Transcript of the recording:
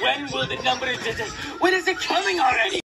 When will the number? When is it coming already?